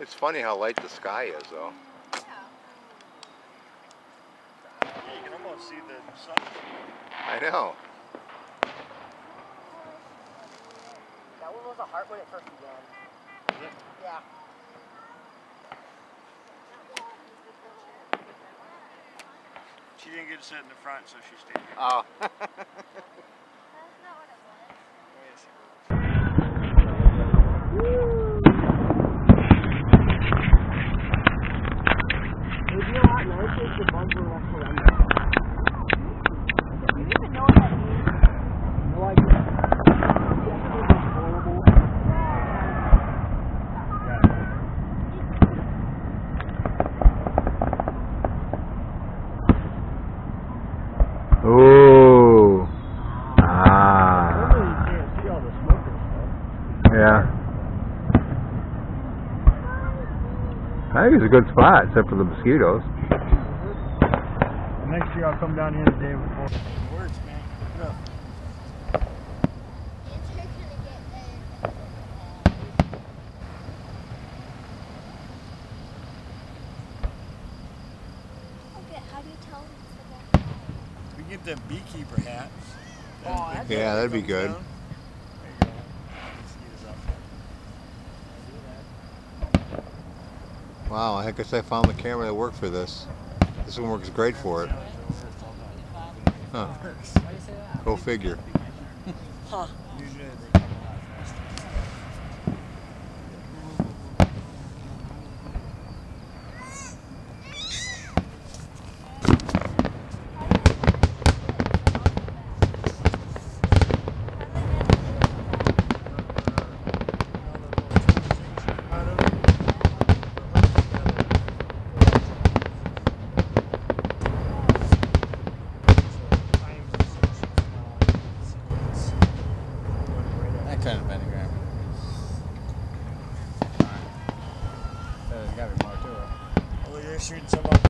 It's funny how light the sky is, though. Yeah, you can almost see the sun. I know. That one was a heart when it first began. Is it? Yeah. She didn't get to sit in the front, so she stayed here. Oh. Ooh. Ah. you can't see all the smokers though. Yeah. I think it's a good spot, except for the mosquitoes. Next year I'll come down here the day before. Words, man. Look. Okay, how do you tell it's the best? We get the beekeeper hats. Oh, And that's- Yeah, that'd be good. down. There you go. Mosquitoes off that. Wow, I guess I found the camera that worked for this. This one works great for it. Huh. Go figure. Usually gotta. Oh, you're shooting some up